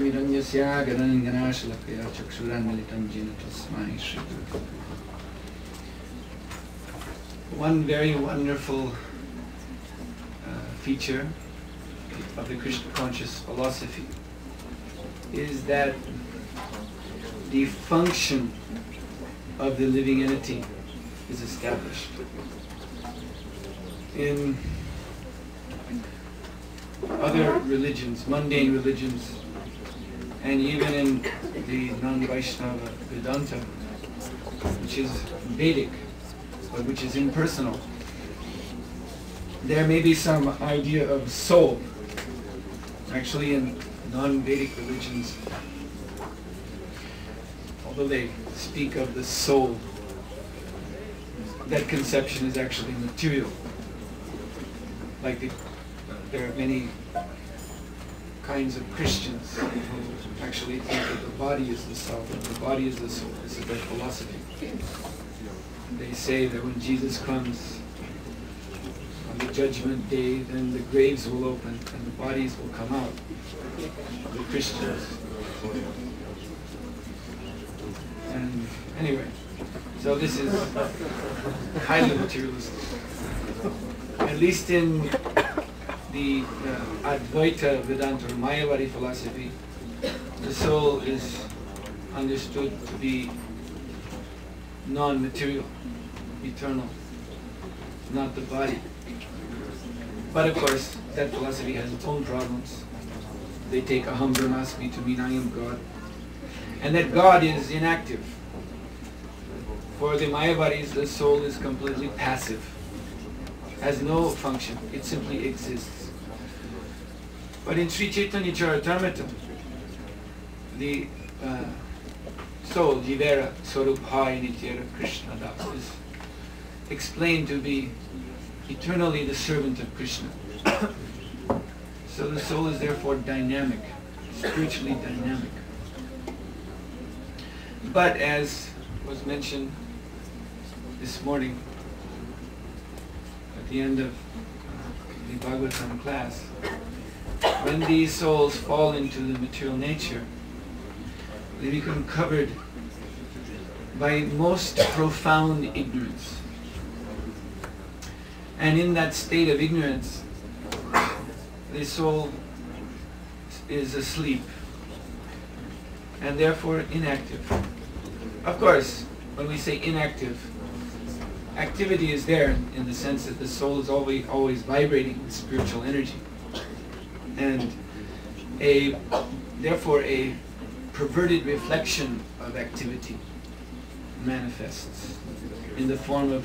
अवज्ञातिमिरञ्जस्य गणनिगणाशलकया चक्षुरान्मिलितं येन तस्मै श्रीगुरवे One very wonderful uh, feature of the Krishna conscious philosophy is that the function of the living entity is established. In other religions, mundane religions, and even in the non-Vaishnava Vedanta, which is Vedic, but which is impersonal, there may be some idea of soul. Actually, in non-Vedic religions, although they speak of the soul, that conception is actually material. Like the, there are many kinds of Christians who actually think that the body is the soul, and the body is the soul. This is their philosophy. They say that when Jesus comes on the judgment day, then the graves will open and the bodies will come out of the Christians. And anyway, so this is highly materialistic. At least in the uh, Advaita Vedanta or Mayavadi philosophy, the soul is understood to be non-material, eternal, not the body. But of course, that philosophy has its own problems. They take a aham brahmasmi to mean I am God. And that God is inactive. For the Mayavadis, the soul is completely passive, has no function, it simply exists. But in Sri Chaitanya Charitamrita, the uh, soul, Jivera, Swarubhai Nityara Krishna Das, is explained to be eternally the servant of Krishna. so the soul is therefore dynamic, spiritually dynamic. But as was mentioned this morning at the end of uh, the Bhagavatam class, when these souls fall into the material nature, they become covered by most profound ignorance. And in that state of ignorance, the soul is asleep and therefore inactive. Of course, when we say inactive, activity is there in the sense that the soul is always always vibrating with spiritual energy. And a therefore a perverted reflection of activity manifests in the form of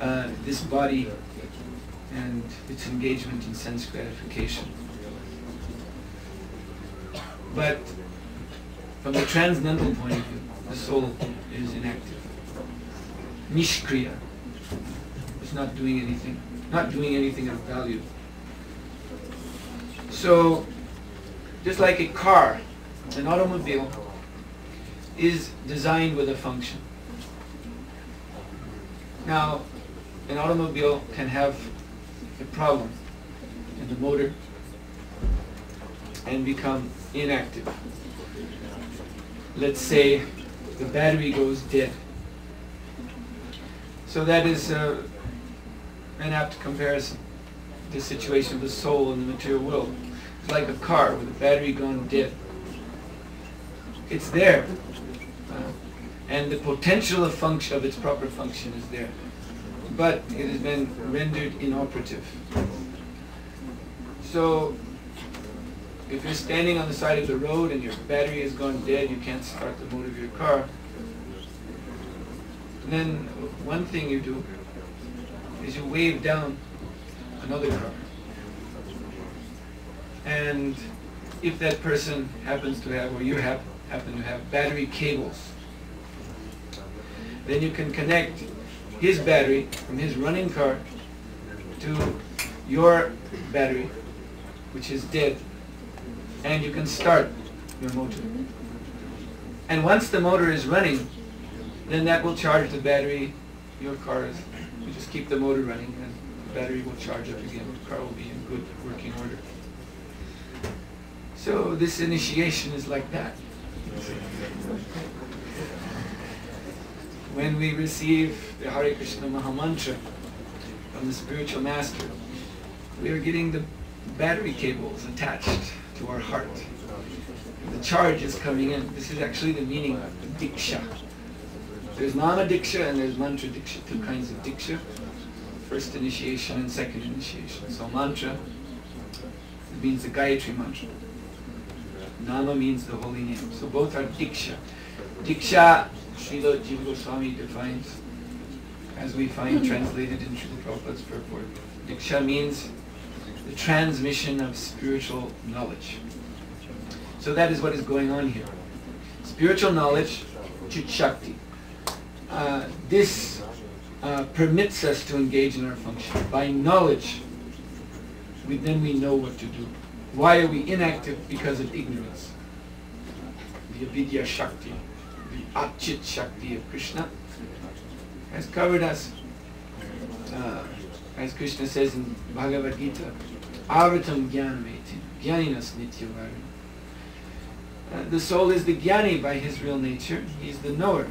uh, this body and its engagement in sense gratification. But from the transcendental point of view, the soul is inactive. Nishkriya is not doing anything, not doing anything of value. So, just like a car, an automobile is designed with a function. Now, an automobile can have a problem in the motor and become inactive. Let's say the battery goes dead. So that is uh, an apt comparison. The situation of the soul in the material world. It's like a car with a battery gone dead. It's there. Uh, and the potential of function of its proper function is there. But it has been rendered inoperative. So if you're standing on the side of the road and your battery has gone dead, you can't start the motor of your car, then one thing you do is you wave down another car. And if that person happens to have, or you have, happen to have battery cables, then you can connect his battery from his running car to your battery, which is dead, and you can start your motor. And once the motor is running, then that will charge the battery, your car is, you just keep the motor running battery will charge up again, the car will be in good working order. So this initiation is like that. When we receive the Hare Krishna Mahamantra from the spiritual master, we are getting the battery cables attached to our heart. The charge is coming in. This is actually the meaning of Diksha. There's Nama Diksha and there's Mantra Diksha, two kinds of Diksha. First initiation and second initiation. So mantra means the Gayatri mantra. Nama means the holy name. So both are Diksha. Diksha, Srila Jiva Goswami defines, as we find translated in Srila Prabhupada's purport. Diksha means the transmission of spiritual knowledge. So that is what is going on here. Spiritual knowledge, Chit Shakti. Uh, this uh, permits us to engage in our function. By knowledge, we, then we know what to do. Why are we inactive? Because of ignorance. The avidya shakti, the achit shakti of Krishna has covered us. Uh, as Krishna says in Bhagavad Gita, Avritam jnanameti, jnaninas nityavarina. Uh, the soul is the jnani by his real nature. He's the knower.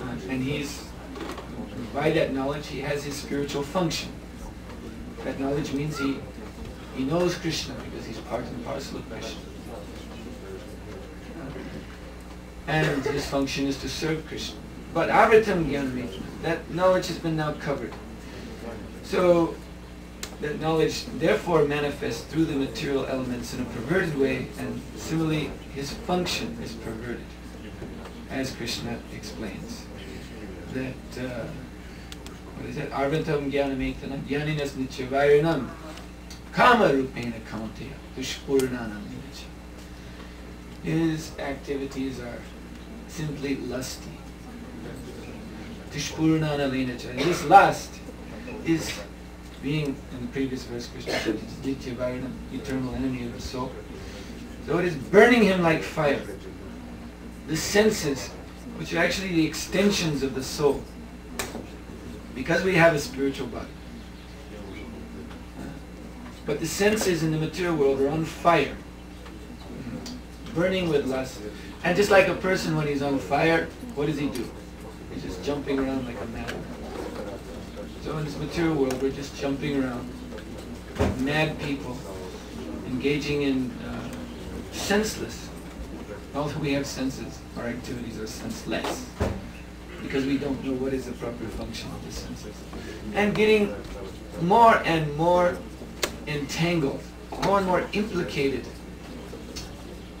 Uh, and he's, by that knowledge, he has his spiritual function. That knowledge means he he knows Krishna because he's part and parcel of Krishna. And his function is to serve Krishna. But avritam jnanami, that knowledge has been now covered. So that knowledge therefore manifests through the material elements in a perverted way, and similarly his function is perverted, as Krishna explains. That uh, what is it? Arvantam jnanametanam jnaninas nityavayanam Kama Rupena Kaunteya, Dushpurnanaminacha. His activities are simply lusty. And this lust is being, in the previous verse, Krishna said, it's Ditya Vairana, eternal enemy of the soul. So it is burning him like fire. The senses, which are actually the extensions of the soul, because we have a spiritual body, but the senses in the material world are on fire, burning with lust. And just like a person when he's on fire, what does he do? He's just jumping around like a mad So in this material world, we're just jumping around like mad people, engaging in uh, senseless. Although we have senses, our activities are senseless because we don't know what is the proper function of the senses. And getting more and more entangled, more and more implicated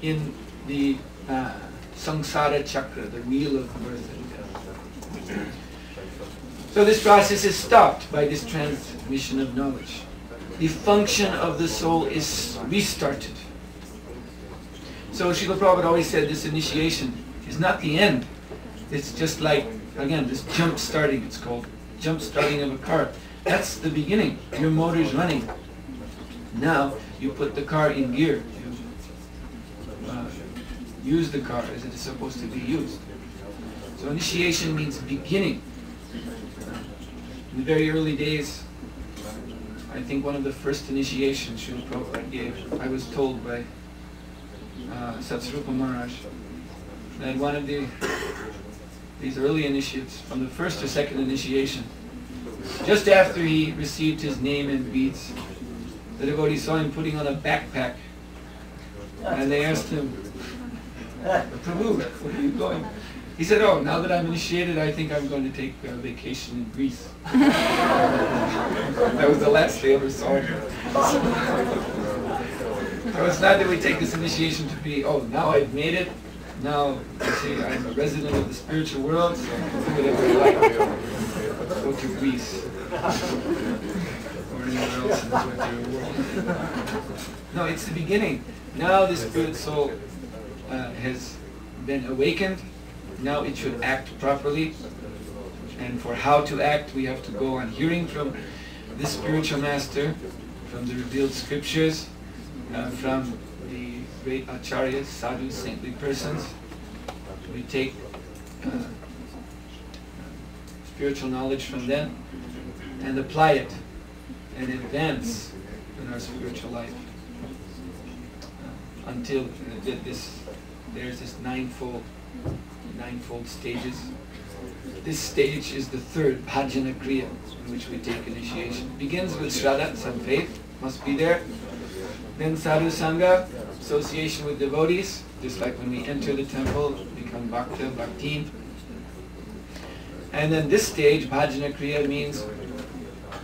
in the uh, samsara chakra, the wheel of birth and death. So this process is stopped by this transmission of knowledge. The function of the soul is restarted. So Srila Prabhupada always said this initiation is not the end. It's just like, again, this jump starting, it's called jump starting of a car. That's the beginning. Your motor is running. Now you put the car in gear. You uh, use the car as it is supposed to be used. So initiation means beginning. In the very early days, I think one of the first initiations Srila Prabhupada gave, I was told by uh, Satsvarupa Maharaj that one of the these early initiates, from the first or second initiation, just after he received his name and beads, the devotee saw him putting on a backpack. And they asked him, ah, Prabhu, where are you going? He said, oh, now that I'm initiated, I think I'm going to take a vacation in Greece. that was the last they ever saw him. so it's not that we take this initiation to be, oh, now I've made it. Now, you see, I'm a resident of the spiritual world, so whatever I like. Go to Greece. or anywhere else in the material world. No, it's the beginning. Now the spirit soul uh, has been awakened now it should act properly. And for how to act, we have to go on hearing from the spiritual master, from the revealed scriptures, uh, from the great acharyas, sadhus, saintly persons. We take uh, spiritual knowledge from them and apply it and advance in our spiritual life uh, until this there's this ninefold ninefold stages. This stage is the third, bhajana kriya, in which we take initiation. It begins with shraddha, some faith, must be there. Then sadhu sangha, association with devotees, just like when we enter the temple, become bhakta, bhakti. And then this stage, bhajana kriya, means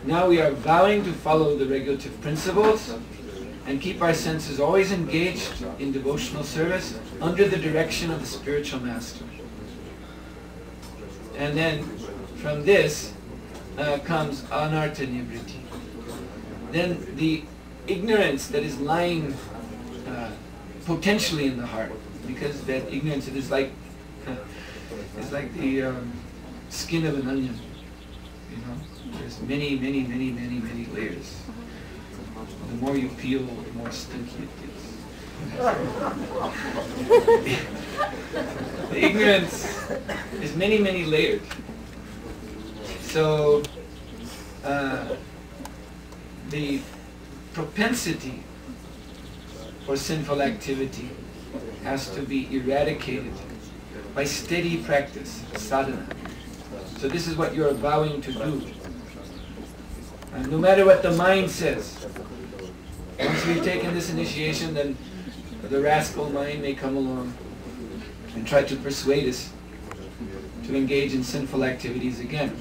now we are vowing to follow the regulative principles and keep our senses always engaged in devotional service under the direction of the spiritual master. And then from this uh, comes anartha nivriti. Then the ignorance that is lying uh, potentially in the heart, because that ignorance it is like uh, it's like the um, skin of an onion. You know, there's many, many, many, many, many layers. The more you peel, the more stinky it gets. the ignorance is many, many layered. So, uh, the propensity for sinful activity has to be eradicated by steady practice, sadhana. So this is what you're vowing to do. And no matter what the mind says, once we've taken this initiation, then the rascal mind may come along and try to persuade us to engage in sinful activities again.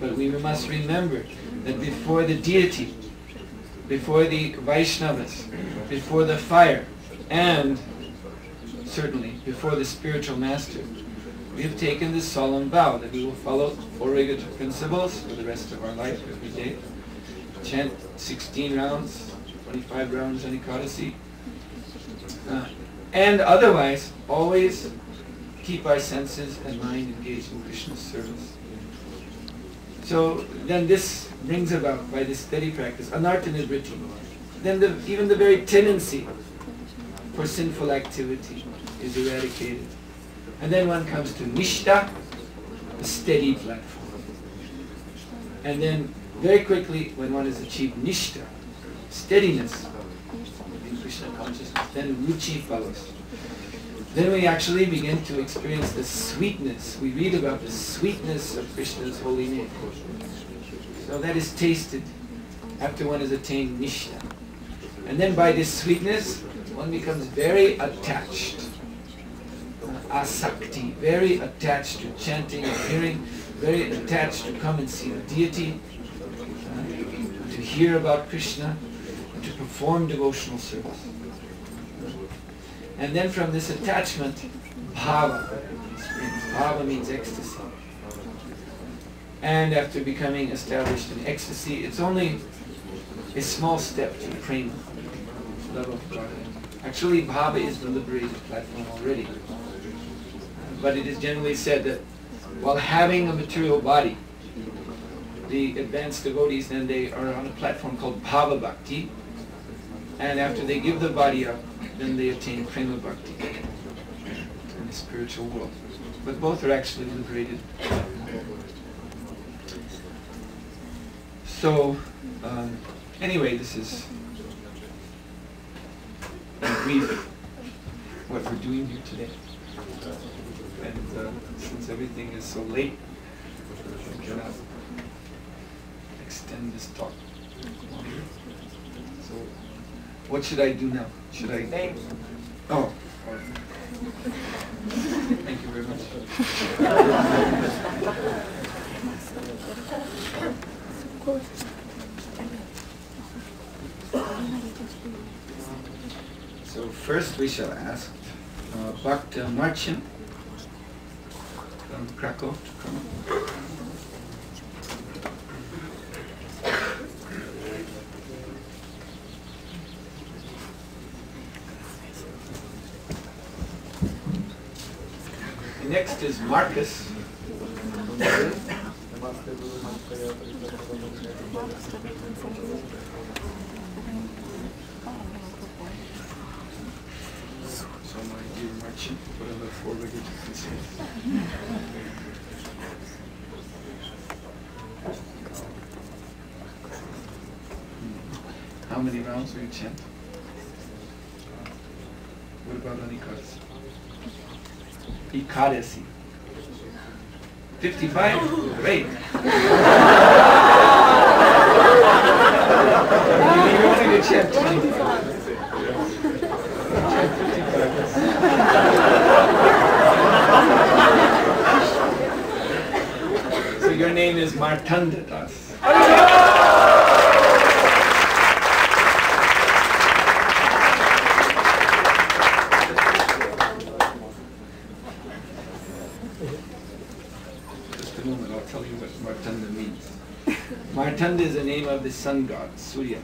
But we must remember that before the deity, before the Vaishnavas, before the fire, and certainly before the spiritual master, we have taken this solemn vow that we will follow four regulative principles for the rest of our life every day. Chant 16 rounds, 25 rounds on Ekadasi, uh, and otherwise, always keep our senses and mind engaged in Krishna's service. So then this brings about, by this steady practice, anartha nivriti. Then the, even the very tendency for sinful activity is eradicated. And then one comes to nishta, a steady platform. And then very quickly, when one has achieved nishta, steadiness, in Krishna consciousness, then ruchi follows. Then we actually begin to experience the sweetness. We read about the sweetness of Krishna's holy name. So that is tasted after one has attained Nishta. And then by this sweetness, one becomes very attached. Asakti, very attached to chanting and hearing, very attached to come and see the deity, uh, to hear about Krishna, and to perform devotional service. And then from this attachment, bhava springs. Bhava means ecstasy. And after becoming established in ecstasy, it's only a small step to prema, love of. Actually, bhava is the liberated platform already. But it is generally said that while having a material body, the advanced devotees then they are on a platform called bhava bhakti, and after they give the body up, then they attain prema bhakti in the spiritual world. But both are actually liberated. So, um, anyway, this is brief what we're doing here today. And uh, since everything is so late, I cannot extend this talk longer. So what should I do now? Should I? Names. Oh, Thank you very much. So first we shall ask uh, Bhakta Marcin from Krakow to come is Marcus. So my dear. How many rounds will you chant? What about any cards? Icaresi. 55? Great. we wanted to check 55. so your name is Martandadas. Martanda is the name of the sun god, Surya.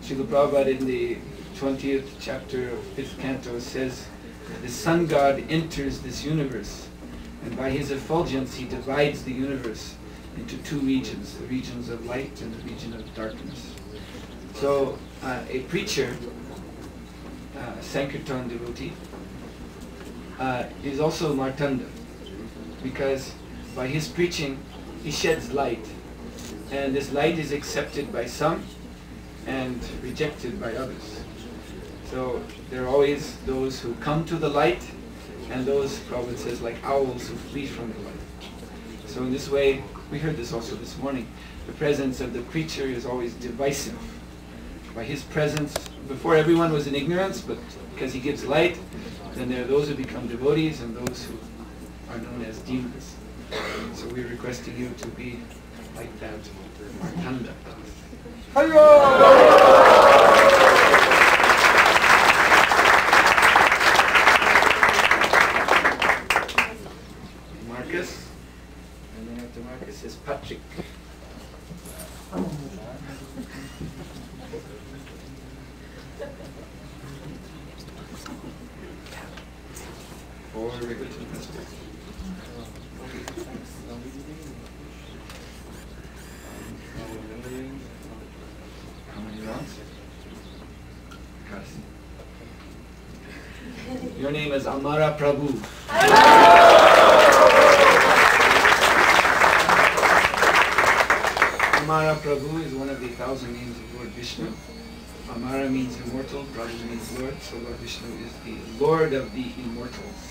Srila Prabhupada in the 20th chapter of 5th canto says, the sun god enters this universe and by his effulgence he divides the universe into two regions, the regions of light and the region of darkness. So uh, a preacher, uh, Sankirtan devotee, uh, is also Martanda because by his preaching he sheds light and this light is accepted by some and rejected by others. So there are always those who come to the light and those, Prabhupada says, like owls who flee from the light. So in this way, we heard this also this morning, the presence of the preacher is always divisive. By his presence, before everyone was in ignorance, but because he gives light, then there are those who become devotees and those who are known as demons. So we're requesting you to be like that, Martanda. Marcus, and then after Marcus is Patrick. Or regular Pastor. How many rounds? Kasi. Your name is Amara Prabhu. Amara Prabhu is one of the thousand names of Lord Vishnu. Amara means immortal, Prabhu means Lord, so Lord Vishnu is the Lord of the immortals.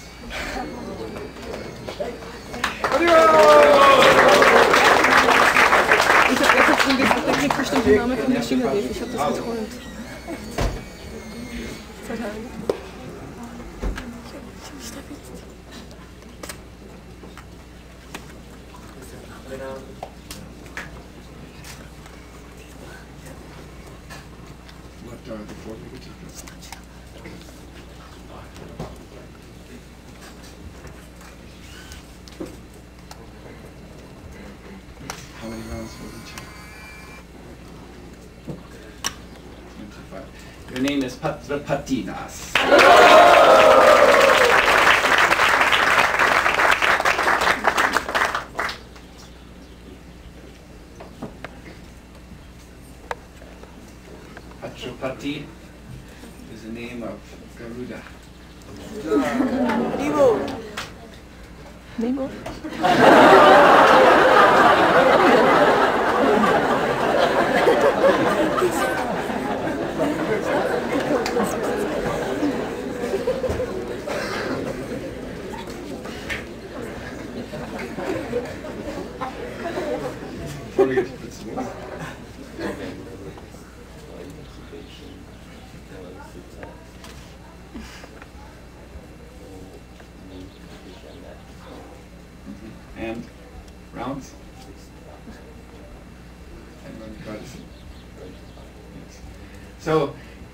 How many rounds will we check? Your name is Patrapatinas. Patrapati And rounds? So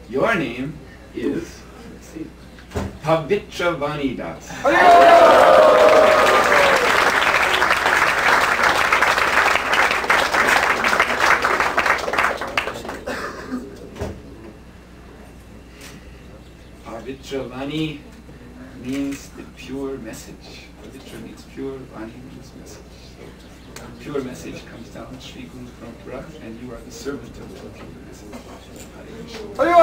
your name is Pavitra Vanidas. Oh, message comes down Sri Guru Parampara, and you are the servant of the. Hare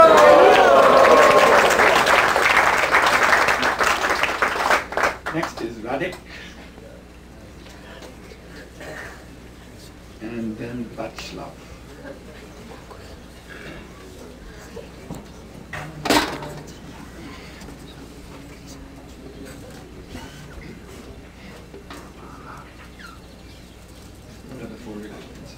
Next is Radhik. And then Vaclav. What are the four religions?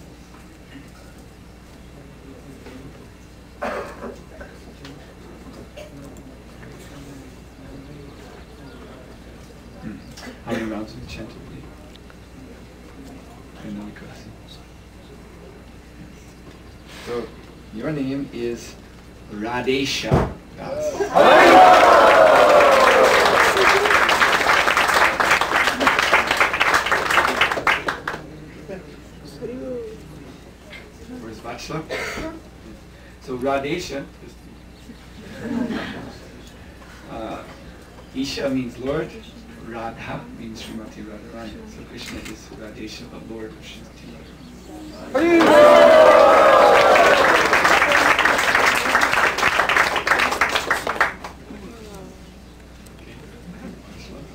Hmm. How many rounds have you chanted? And then we cross. So, your name is Radesha. Where's Vaclav? So Radesha uh, Isha means Lord, Radha means Srimati Radharani. So Krishna is Radesha, the Lord of Srimati Radharani. Okay. Vaclav.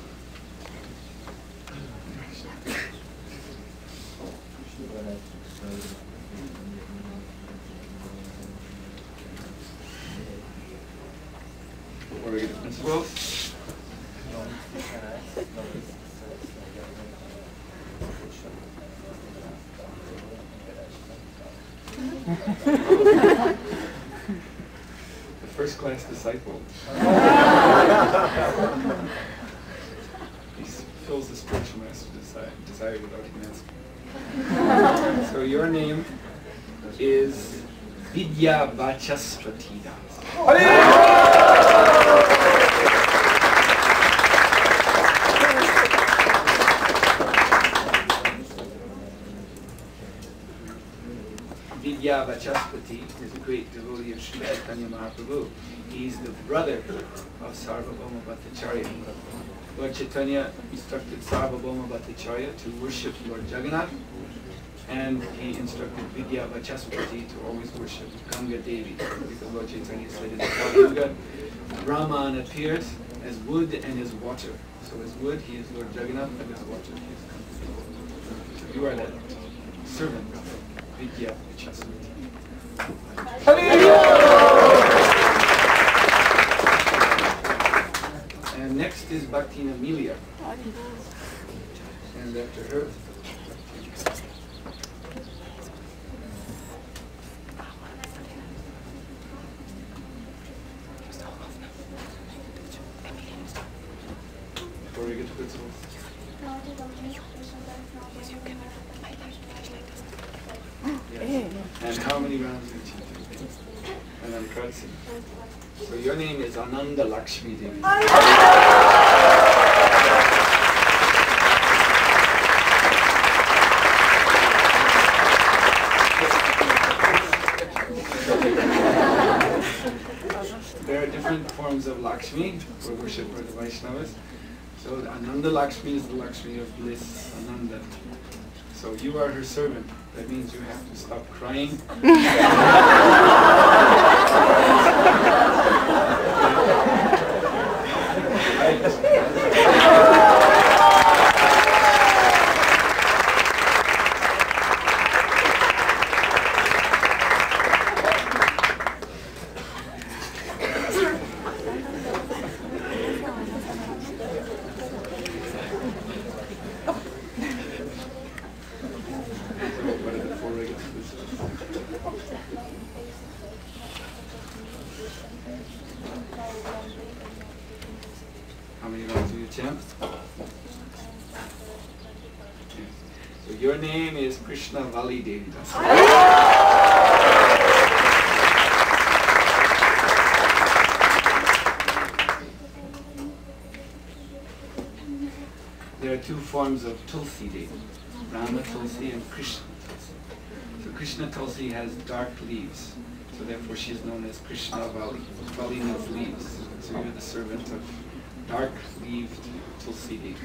Before we get to principles, the first class disciple. he fills the spiritual master desire, desire without even asking. so your name is Vidya Vachaspati Vachaspati is a great devotee of Sri Chaitanya Mahaprabhu. He's the brother of Sarvabhauma Bhattacharya. Lord Chaitanya instructed Sarvabhauma Bhattacharya to worship Lord Jagannath, and he instructed Vidya Vachaspati to always worship Ganga Devi. Because Lord Chaitanya said in Yuga, Brahman appears as wood and as water. So as wood, he is Lord Jagannath, and as water, he is Ganga you are that servant Vidya Vachaspati. And next is Bhaktina Amelia. And after her, before we get to principles. Yes. And how many rounds did you do? And then Kratzi. So your name is Ananda Lakshmi Devi. There are different forms of Lakshmi for worship for the Vaishnavas. So Ananda Lakshmi is the Lakshmi of bliss, Ananda. So you are her servant. That means you have to stop crying. So what are the four regular So your name is Krishna There are two forms of Tulsi Devi, Rama Tulsi and Krishna Tulsi. So Krishna Tulsi has dark leaves, so therefore she is known as Krishna Vali. Vali means leaves, so you're the servant of dark-leaved Tulsi Devi.